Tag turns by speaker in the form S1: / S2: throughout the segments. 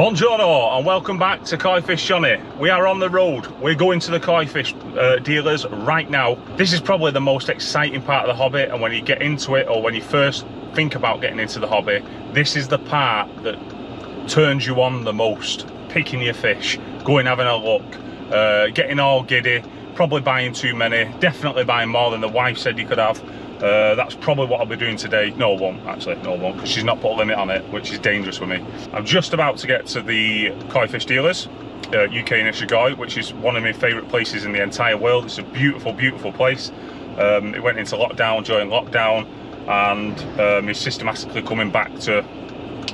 S1: Buongiorno and welcome back to Koi Fish Johnny. We are on the road. We're going to the koi fish uh, dealers right now. This is probably the most exciting part of the hobby and when you get into it or when you first think about getting into the hobby, this is the part that turns you on the most. Picking your fish, going having a look, uh, getting all giddy, probably buying too many, definitely buying more than the wife said you could have. Uh, that's probably what I'll be doing today. No, I won't actually, no, I won't, because she's not put a limit on it, which is dangerous for me. I'm just about to get to the koi fish dealers, uh, UK Nishigoi, which is one of my favourite places in the entire world. It's a beautiful, beautiful place. Um, it went into lockdown during lockdown, and um, is systematically coming back to.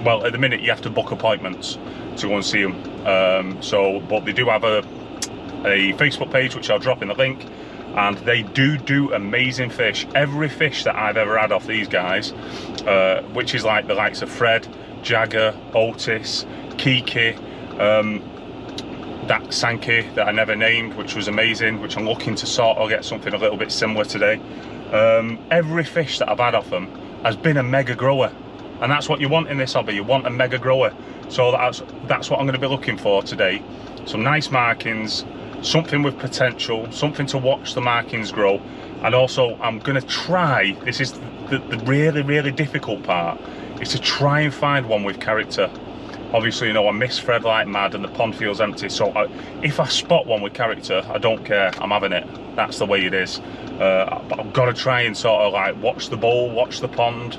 S1: Well, at the minute you have to book appointments to go and see them. Um, so, but they do have a a Facebook page, which I'll drop in the link and they do do amazing fish. Every fish that I've ever had off these guys, uh, which is like the likes of Fred, Jagger, Otis, Kiki, um, that Sankey that I never named, which was amazing, which I'm looking to sort or get something a little bit similar today. Um, every fish that I've had off them has been a mega grower. And that's what you want in this hobby, you want a mega grower. So that's, that's what I'm gonna be looking for today. Some nice markings, something with potential, something to watch the markings grow. And also I'm gonna try, this is the, the really, really difficult part, is to try and find one with character. Obviously, you know, I miss Fred like mad and the pond feels empty. So I, if I spot one with character, I don't care, I'm having it. That's the way it is. Uh, but I've got to try and sort of like watch the bowl, watch the pond,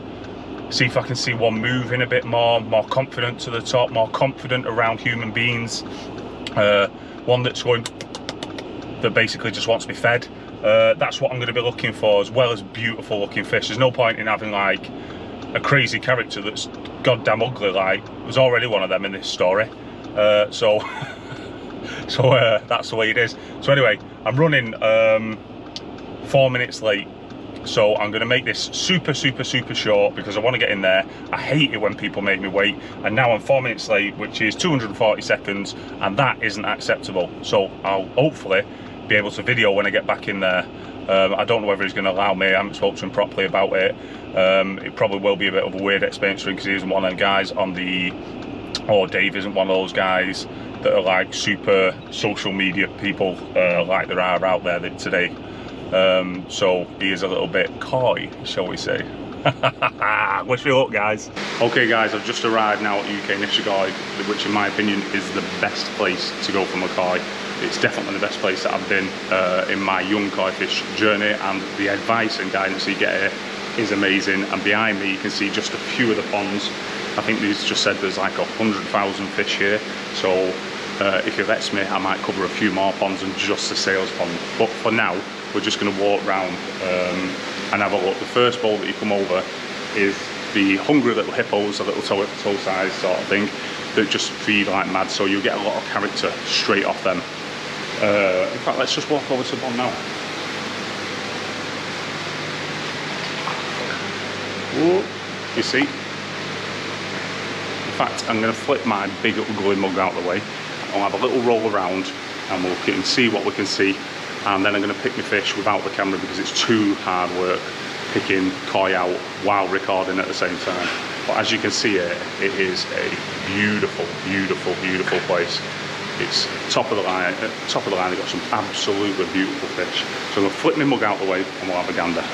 S1: see if I can see one moving a bit more, more confident to the top, more confident around human beings. Uh, one that's going that basically just wants to be fed. Uh, that's what I'm going to be looking for as well as beautiful looking fish. There's no point in having like a crazy character that's goddamn ugly like there's already one of them in this story. Uh, so so uh, that's the way it is. So anyway, I'm running um, four minutes late so I'm going to make this super, super, super short because I want to get in there. I hate it when people make me wait. And now I'm four minutes late, which is 240 seconds, and that isn't acceptable. So I'll hopefully be able to video when I get back in there. Um, I don't know whether he's going to allow me. I haven't spoken to him properly about it. Um, it probably will be a bit of a weird experience for him because he isn't one of the guys on the, or Dave isn't one of those guys that are like super social media people uh, like there are out there today. Um, so he is a little bit coy, shall we say. Wish me luck, guys. Okay, guys, I've just arrived now at UK Nishigoi, which in my opinion is the best place to go for Mackay. It's definitely the best place that I've been uh, in my young koi fish journey and the advice and guidance you get here is amazing. And behind me, you can see just a few of the ponds. I think these just said there's like a 100,000 fish here. So uh, if it lets me, I might cover a few more ponds than just the sales pond. But for now, we're just going to walk around um, and have a look. The first bowl that you come over is the hungry little hippos, a little toe, toe size sort of thing, that just feed like mad. So you'll get a lot of character straight off them. Uh, in fact, let's just walk over to pond now. Ooh, you see? In fact, I'm going to flip my big ugly mug out of the way. I'll have a little roll around and we'll see what we can see and then I'm going to pick my fish without the camera because it's too hard work picking koi out while recording at the same time. But as you can see here, it is a beautiful, beautiful, beautiful place. It's top of the line, uh, top of the line, they've got some absolutely beautiful fish. So I'm going to flip my mug out the way and we'll have a gander.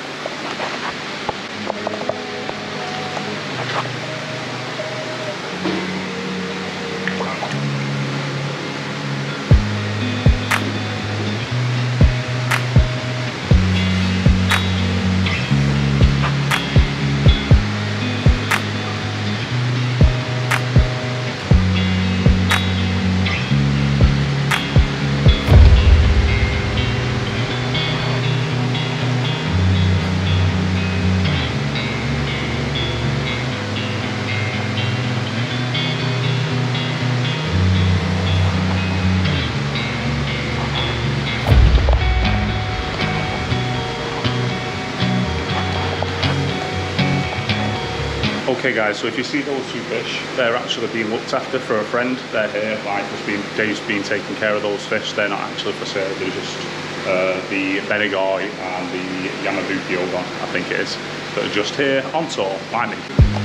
S1: Okay guys, so if you see those two fish, they're actually being looked after for a friend. They're here, like Dave's been taking care of those fish. They're not actually for sale, they're just uh, the Benigoi and the Yamabuki Ogon, I think it is, that are just here on tour, like me.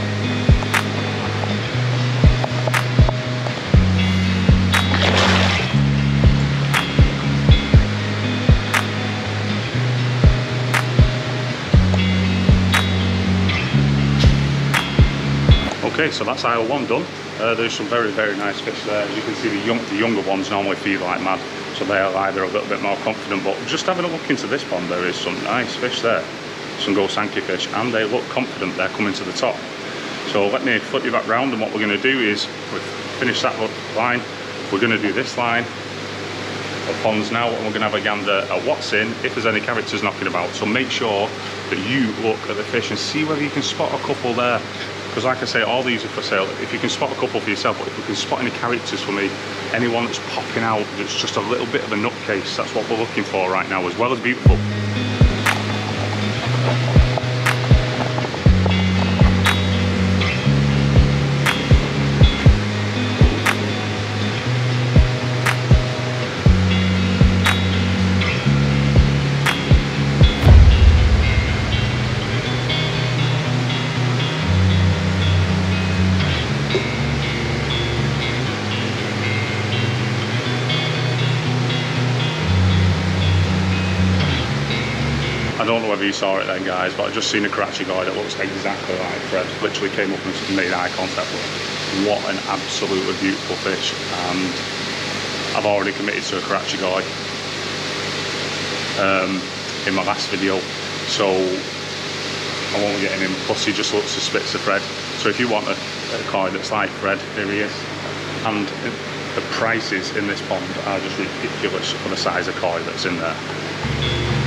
S1: Okay, so that's aisle one done. Uh, there's some very, very nice fish there. As you can see, the, young, the younger ones normally feed like mad, so they are either a little bit more confident. But just having a look into this pond, there is some nice fish there, some gold sankey fish, and they look confident they're coming to the top. So let me flip you back round, and what we're going to do is we've finished that line. We're going to do this line of ponds now, and we're going to have a gander at what's in, if there's any characters knocking about. So make sure that you look at the fish and see whether you can spot a couple there because like I say all these are for sale. If you can spot a couple for yourself but if we can spot any characters for me anyone that's popping out that's just a little bit of a nutcase that's what we're looking for right now as well as beautiful don't know whether you saw it then guys, but I've just seen a Karashigoi that looks exactly like Fred. Literally came up and made eye contact with him. What an absolutely beautiful fish. And I've already committed to a Karashigoi um, in my last video. So I won't getting him. Plus he just looks a spits of Fred. So if you want a, a koi that's like Fred, here he is. And the prices in this pond are just ridiculous for the size of koi that's in there.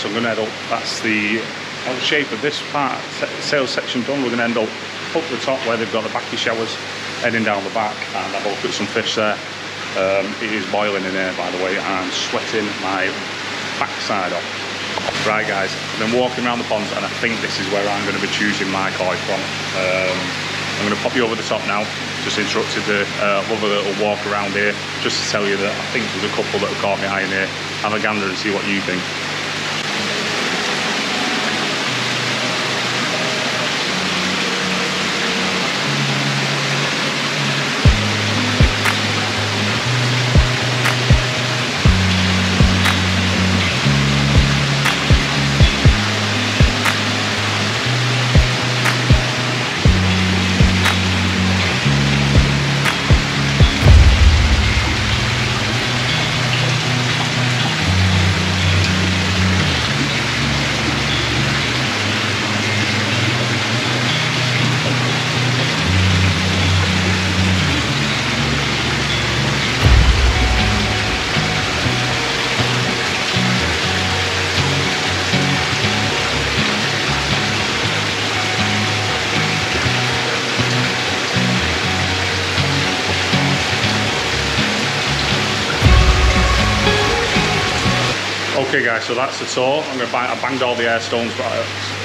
S1: So I'm going to head up, that's the shape of this part, sales section done. We're going to end up up the top where they've got the backy Showas, heading down the back and I've a look at some fish there. Um, it is boiling in there, by the way, I'm sweating my backside off. Right guys, I've been walking around the ponds and I think this is where I'm going to be choosing my koi from. Um, I'm going to pop you over the top now. Just interrupted the uh, lovely little walk around here just to tell you that I think there's a couple that have caught my eye in here. Have a gander and see what you think. Okay guys, so that's the tour. I'm gonna bang, I banged all the air stones, but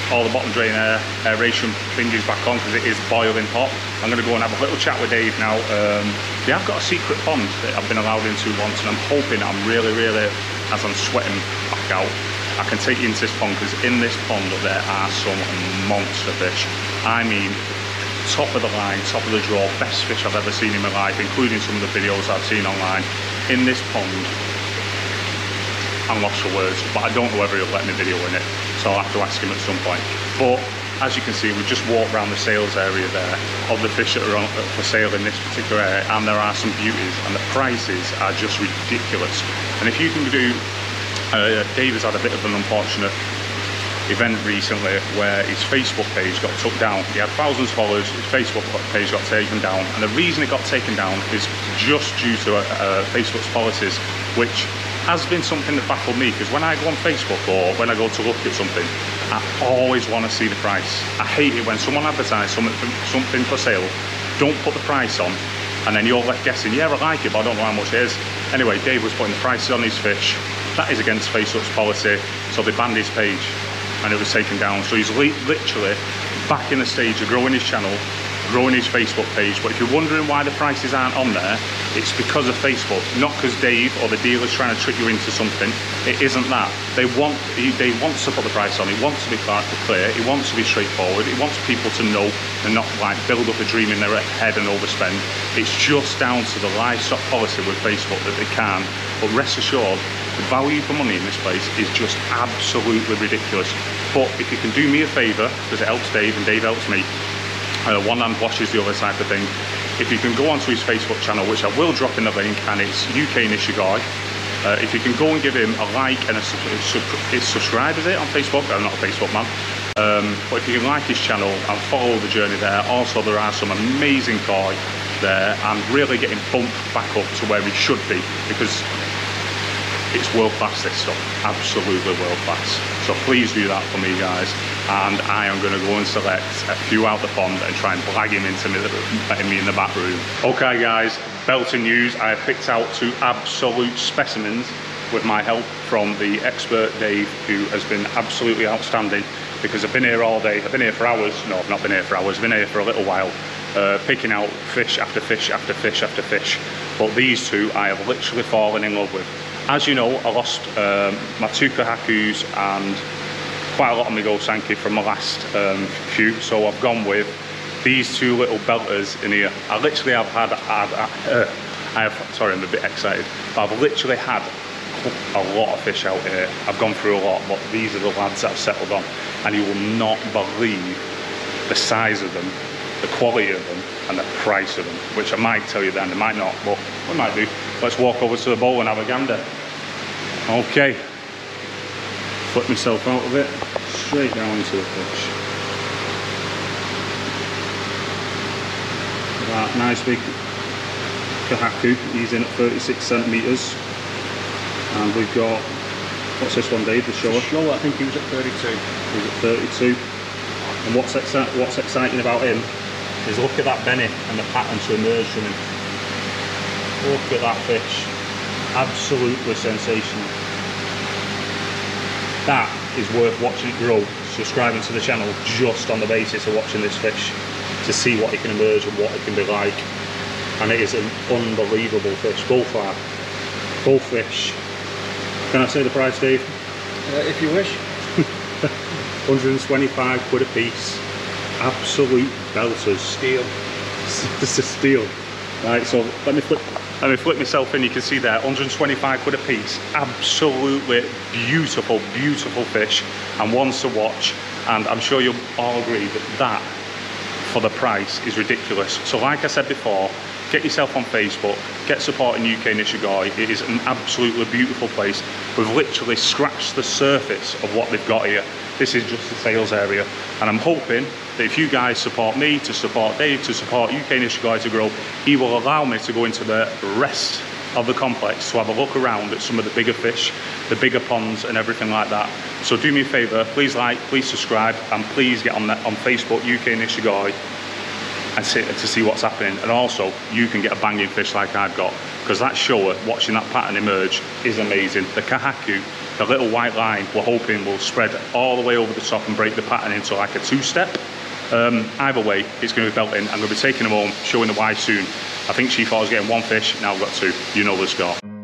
S1: all the bottom drain air, aeration thingies back on because it is boiling hot. I'm gonna go and have a little chat with Dave now. Um, yeah, I've got a secret pond that I've been allowed into once and I'm hoping I'm really, really, as I'm sweating back out, I can take you into this pond because in this pond up there are some monster fish. I mean, top of the line, top of the draw, best fish I've ever seen in my life, including some of the videos I've seen online. In this pond, I'm lost for words, but I don't know whether he'll let me video in it, so I'll have to ask him at some point. But as you can see, we've just walked around the sales area there of the fish that are on, for sale in this particular area, and there are some beauties, and the prices are just ridiculous. And if you can do, uh, Dave has had a bit of an unfortunate event recently where his Facebook page got took down. He had thousands of followers, his Facebook page got taken down, and the reason it got taken down is just due to uh, uh, Facebook's policies, which has been something that baffled me because when I go on Facebook or when I go to look at something, I always want to see the price. I hate it when someone advertises something for, something for sale, don't put the price on, and then you're left guessing, yeah, I like it, but I don't know how much it is. Anyway, Dave was putting the prices on his fish. That is against Facebook's policy, so they banned his page and it was taken down. So he's literally back in the stage of growing his channel, growing his Facebook page. But if you're wondering why the prices aren't on there, it's because of Facebook, not because Dave or the dealer's trying to trick you into something. It isn't that. They want they want to put the price on. It wants to be clear. It wants to be straightforward. It wants people to know and not like build up a dream in their head and overspend. It's just down to the livestock policy with Facebook that they can. But rest assured, the value for money in this place is just absolutely ridiculous. But if you can do me a favour, because it helps Dave and Dave helps me, uh, one hand washes the other type of thing. If you can go onto his Facebook channel, which I will drop in the link, and it's UK Nishigai, uh, if you can go and give him a like and a, subscribe, is it, on Facebook? I'm not a Facebook man. Um, but if you can like his channel and follow the journey there, also there are some amazing koi there and really getting bumped back up to where he should be because it's world class this stuff. Absolutely world class. So please do that for me guys. And I am going to go and select a few out of the pond and try and blag him into me, me in the back room. Okay guys. Belting news I have picked out two absolute specimens with my help from the expert Dave who has been absolutely outstanding because I've been here all day. I've been here for hours. No I've not been here for hours. I've been here for a little while uh, picking out fish after fish after fish after fish. But these two I have literally fallen in love with as you know, I lost um, my two Kohakus and quite a lot of my Go Sankey from my last um, few, so I've gone with these two little belters in here. I literally have had, had uh, I have, sorry, I'm a bit excited, but I've literally had a lot of fish out here. I've gone through a lot, but these are the lads that I've settled on, and you will not believe the size of them, the quality of them, and the price of them, which I might tell you then, I might not, but we might do. Let's walk over to the bowl and have a gander. Okay, flip myself out of it, straight down into the fish. That nice big Kohaku, he's in at 36 centimetres. And we've got, what's this one Dave, the Showa?
S2: Showa, I think he was at 32.
S1: He's at 32. And what's, exci what's exciting about him is look at that Beni and the pattern to emerge from him. Look at that fish absolutely sensational. That is worth watching it grow, subscribing to the channel just on the basis of watching this fish to see what it can emerge and what it can be like. And it is an unbelievable fish. Both are. Both fish. Can I say the price, Dave?
S2: Uh, if you wish.
S1: 125 quid a piece. Absolute belters.
S2: Steel.
S1: this is steel. Right, so let me flip let me flip myself in, you can see there, 125 quid a piece. Absolutely beautiful, beautiful fish and ones to watch. And I'm sure you'll all agree that that, for the price, is ridiculous. So like I said before, get yourself on Facebook, get support in UK Nishigai. It is an absolutely beautiful place. We've literally scratched the surface of what they've got here. This is just the sales area. And I'm hoping that if you guys support me, to support Dave, to support UK Nishigai to grow, he will allow me to go into the rest of the complex to have a look around at some of the bigger fish, the bigger ponds and everything like that. So do me a favour, please like, please subscribe and please get on, that, on Facebook UK Nishigai and see, to see what's happening. And also, you can get a banging fish like I've got because that Showa, watching that pattern emerge is amazing. The Kohaku, the little white line, we're hoping will spread all the way over the top and break the pattern into like a two-step. Um, either way, it's going to be belting. I'm going to be taking them home, showing the wife soon. I think she thought I was getting one fish, now I've got two. You know the score.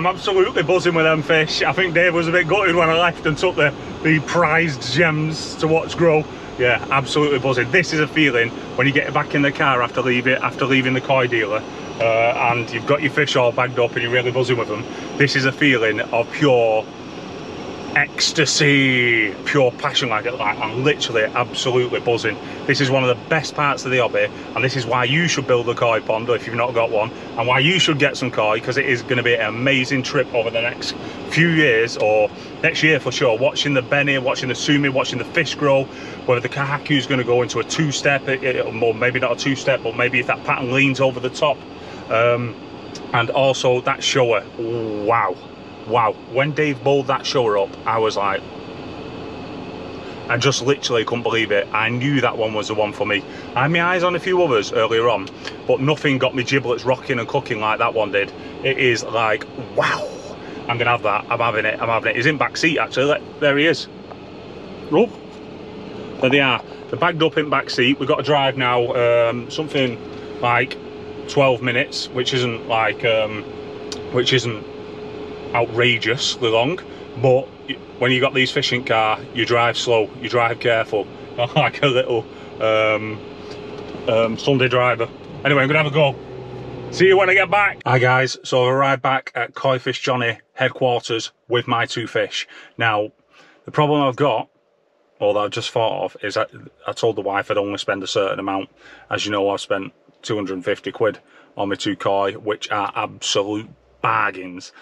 S1: I'm absolutely buzzing with them fish. I think Dave was a bit gutted when I left and took the, the prized gems to watch grow. Yeah, absolutely buzzing. This is a feeling when you get back in the car after leaving after leaving the koi dealer uh, and you've got your fish all bagged up and you're really buzzing with them. This is a feeling of pure ecstasy, pure passion like. Like I'm literally absolutely buzzing. This is one of the best parts of the hobby, and this is why you should build a koi pond if you've not got one, and why you should get some koi because it is going to be an amazing trip over the next few years or next year for sure. Watching the Beni, watching the Sumi, watching the fish grow, whether the Kohaku is going to go into a two-step, or maybe not a two-step, but maybe if that pattern leans over the top. Um, and also that Showa, wow wow when dave bowled that Showa up i was like i just literally couldn't believe it. I knew that one was the one for me. I had my eyes on a few others earlier on but nothing got me giblets rocking and cooking like that one did. It is like wow i'm gonna have that. I'm having it i'm having it. He's in back seat actually. There he is. Rob. there they are. They're backed up in back seat. We've got to drive now um, something like 12 minutes which isn't like um, which isn't outrageously long but when you got these fishing car you drive slow you drive careful. Like a little um, um, Sunday driver. Anyway I'm gonna have a go. See you when I get back. Hi guys. So I've arrived back at Koi Fish Johnny headquarters with my two fish. Now the problem I've got or that I've just thought of is that I told the wife I'd only spend a certain amount. As you know I've spent 250 quid on my two koi which are absolute bargains.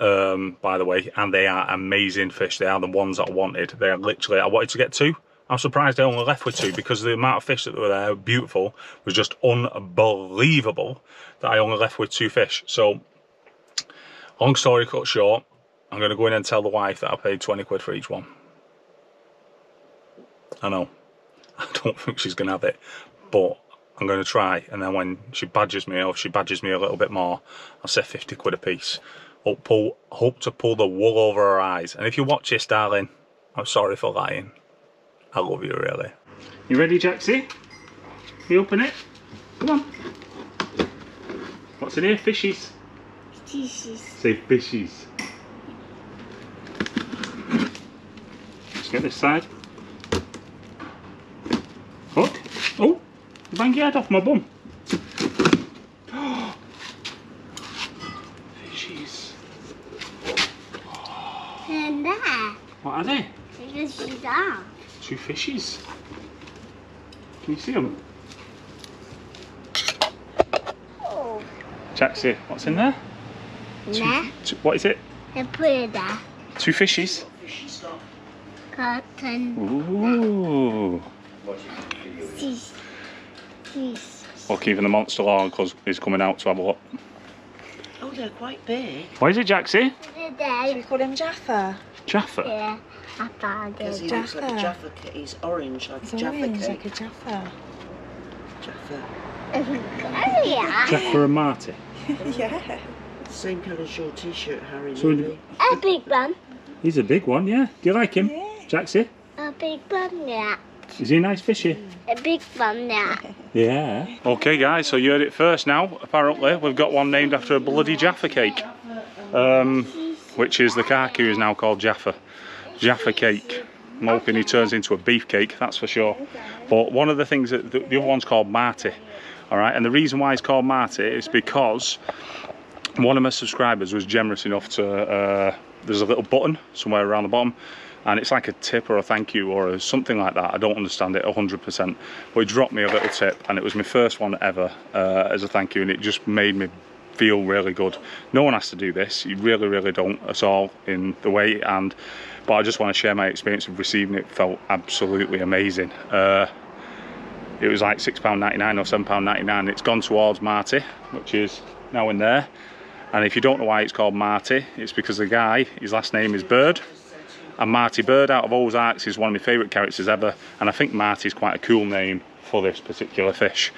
S1: Um, by the way and they are amazing fish. They are the ones that i wanted. They are literally i wanted to get two. I'm surprised i only left with two because the amount of fish that were there beautiful was just unbelievable that i only left with two fish. So long story cut short i'm going to go in and tell the wife that i paid 20 quid for each one. I know. I don't think she's gonna have it but I'm going to try. And then when she badges me or she badges me a little bit more. I'll say 50 quid a piece hope, pull, hope to pull the wool over her eyes. And if you watch this darling I'm sorry for lying. I love you really. You ready Jaxie? you open it? come on. What's in here? fishies?
S3: fishies.
S1: Say fishies. Let's get this side. Hook oh Bang your head off my bum. Fishies.
S3: And that.
S1: What are they?
S3: Fishies are.
S1: Two fishies. Can you see them?
S3: Oh.
S1: Jaxie, what's in there?
S3: Nah.
S1: Two, what is it?
S3: I put it there.
S1: Two fishies.
S3: Cotton.
S1: Ooh.
S3: Fish. Fish.
S1: Well, keeping the monster long because he's coming out to have a look.
S4: Oh, they're quite big.
S1: What is it, Jaxie?
S3: It
S4: Should we call him Jaffa?
S1: Jaffa.
S3: Yeah. I found
S4: Because he
S3: it.
S4: looks like a. Jaffa cake. He's orange like
S3: Oh,
S4: a. Jaffa
S3: orange,
S4: cake.
S3: like a Jaffa.
S4: Jaffa.
S3: Oh, yeah.
S1: Jaffa and Marty.
S4: yeah. Same colour as your t-shirt, Harry.
S1: So-
S4: Lily.
S3: A big one.
S1: He's a big one, yeah. Do you like him?
S4: Yeah.
S1: Jaxie?
S3: A big one, yeah.
S1: Is he a nice fishy?
S3: A big one, yeah.
S1: Yeah. Okay, guys, so you heard it first now. Apparently, we've got one named after a bloody Jaffa cake, um, which is the Kaku is now called Jaffa. Jaffa cake. I'm hoping he turns into a beef cake, that's for sure. But one of the things that the, the other one's called Marty. All right, and the reason why it's called Marty is because one of my subscribers was generous enough to. Uh, there's a little button somewhere around the bottom and it's like a tip or a thank you or something like that. I don't understand it 100%, but he dropped me a little tip and it was my first one ever uh, as a thank you and it just made me feel really good. No one has to do this, you really, really don't at all in the way and but I just want to share my experience of receiving it, felt absolutely amazing. Uh, it was like £6.99 or £7.99. It's gone towards Marty, which is now in there. And if you don't know why it's called Marty, it's because the guy, his last name is Bird. And Marty Byrde out of Ozarks is one of my favourite characters ever. And I think Marty's quite a cool name for this particular fish.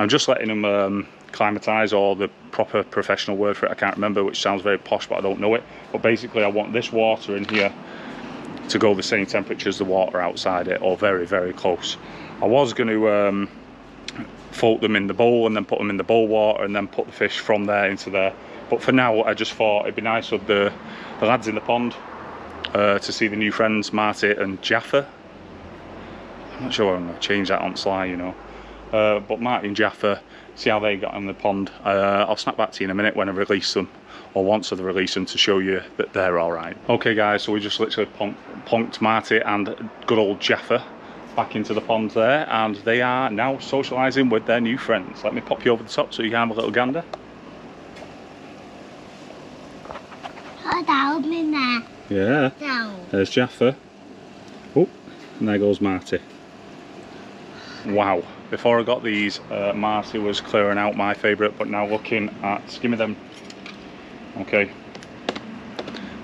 S1: I'm just letting him um, climatise or the proper professional word for it, I can't remember, which sounds very posh, but I don't know it. But basically I want this water in here to go the same temperature as the water outside it, or very, very close. I was going to um, float them in the bowl and then put them in the bowl water and then put the fish from there into there But for now, I just thought it'd be nice with the, the lads in the pond uh, to see the new friends, Marty and Jaffa. I'm not sure I'm going to change that on Sly, you know. Uh, but Marty and Jaffa, see how they got on the pond. Uh, I'll snap back to you in a minute when I release them, or once I release them to show you that they're all right. Okay, guys, so we just literally plonk, plonked Marty and good old Jaffa back into the pond there, and they are now socialising with their new friends. Let me pop you over the top so you can have a little gander.
S3: Bên nè
S1: Yeah.
S3: Đâu
S1: There's Jaffa. Oh, and there goes Marty. Wow. Before I got these, uh, Marty was clearing out my favourite, but now looking at, give me them. Okay.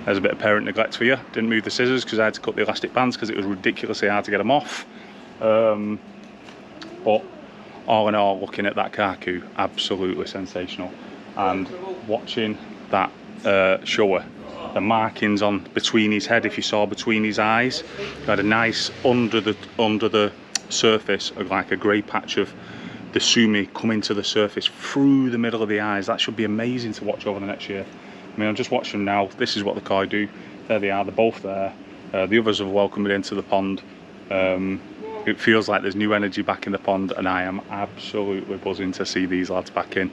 S1: There's a bit of parent neglect for you. Didn't move the scissors because I had to cut the elastic bands because it was ridiculously hard to get them off. Um, but all in all, looking at that Kaku, absolutely sensational. And watching that uh, Showa, the markings on between his head, if you saw between his eyes, he had a nice under the under the surface of like a grey patch of the sumi coming to the surface through the middle of the eyes. That should be amazing to watch over the next year. I mean, I'm just watching them now. This is what the koi do. There they are. They're both there. Uh, the others have welcomed it into the pond. Um, it feels like there's new energy back in the pond and I am absolutely buzzing to see these lads back in.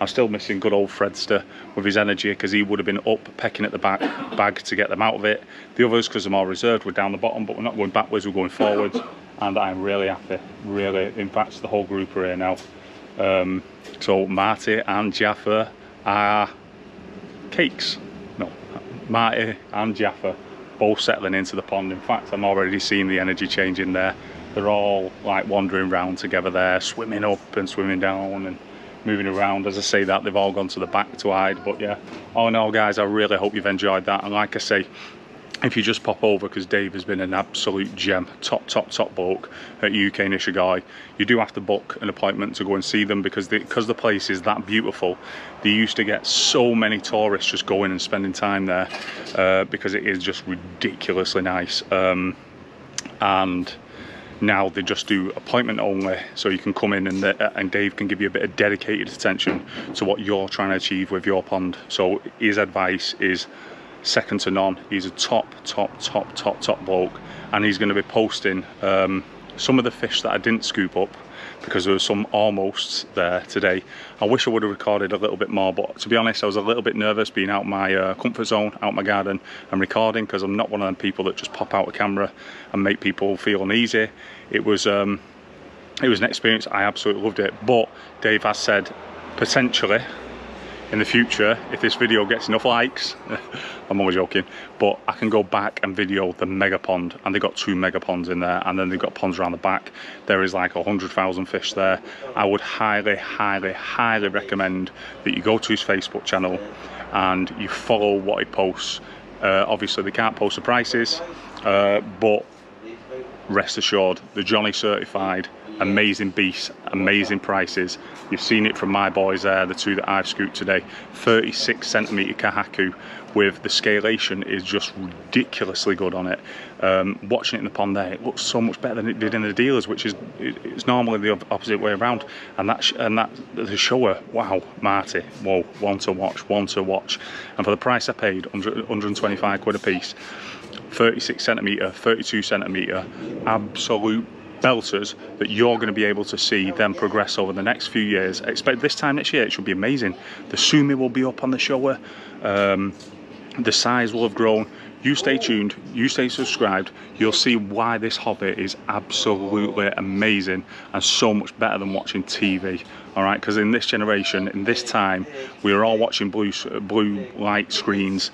S1: I'm still missing good old Fredster with his energy because he would have been up pecking at the back bag to get them out of it. The others, because they're more reserved, we're down the bottom but we're not going backwards, we're going forwards and I'm really happy, really. In fact, the whole group are here now. Um, so Marty and Jaffa are cakes. No, Marty and Jaffa both settling into the pond. In fact, I'm already seeing the energy change in there. They're all like wandering around together there, swimming up and swimming down and moving around. As I say that, they've all gone to the back to hide. But yeah, all in all, guys, I really hope you've enjoyed that. And like I say, if you just pop over because Dave has been an absolute gem, top, top, top bloke at UK Nishigai. You do have to book an appointment to go and see them because the, because the place is that beautiful. They used to get so many tourists just going and spending time there uh, because it is just ridiculously nice. Um, and now they just do appointment only so you can come in and, the, and Dave can give you a bit of dedicated attention to what you're trying to achieve with your pond. So his advice is second to none. He's a top top top top top bloke and he's going to be posting um, some of the fish that I didn't scoop up because there was some almost there today. I wish I would have recorded a little bit more, but to be honest, I was a little bit nervous being out my uh, comfort zone, out my garden and recording because I'm not one of them people that just pop out a camera and make people feel uneasy. It was um, it was an experience. I absolutely loved it. But Dave has said potentially in the future, if this video gets enough likes, I'm always joking, but I can go back and video the mega pond, and they've got two mega ponds in there, and then they've got ponds around the back. There is like a hundred thousand fish there. I would highly, highly, highly recommend that you go to his Facebook channel and you follow what he posts. Uh, obviously, they can't post the prices, uh, but rest assured, the Johnny certified, amazing beasts, amazing prices. You've seen it from my boys there, the two that I've scooped today. 36 centimetre Kohaku with the scalation is just ridiculously good on it. Um, watching it in the pond there, it looks so much better than it did in the dealers, which is it's normally the opposite way around. And that and that the Showa, wow, Marty, whoa, one to watch, one to watch. And for the price I paid, 100, 125 quid a piece, 36 centimetre, 32 centimetre, absolute belters that you're going to be able to see them progress over the next few years. Expect this time next year, it should be amazing. The Sumi will be up on the Showa. Um, the size will have grown. You stay tuned, you stay subscribed, you'll see why this hobby is absolutely amazing and so much better than watching TV. All right, because in this generation, in this time, we are all watching blue, blue light screens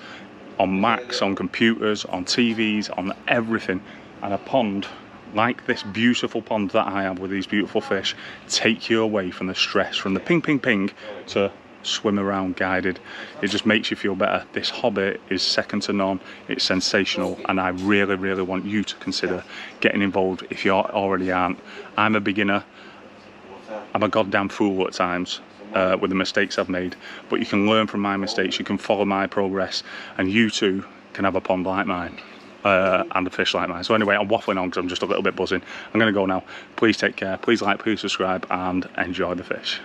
S1: on Macs, on computers, on TVs, on everything. And a pond like this beautiful pond that I have with these beautiful fish take you away from the stress, from the ping, ping, ping to swim around guided. It just makes you feel better. This hobby is second to none. It's sensational and I really, really want you to consider getting involved if you already aren't. I'm a beginner. I'm a goddamn fool at times. Uh, with the mistakes I've made, but you can learn from my mistakes, you can follow my progress, and you too can have a pond like mine. Uh, and a fish like mine. So anyway, I'm waffling on because I'm just a little bit buzzing. I'm going to go now. Please take care. Please like, please subscribe, and enjoy the fish.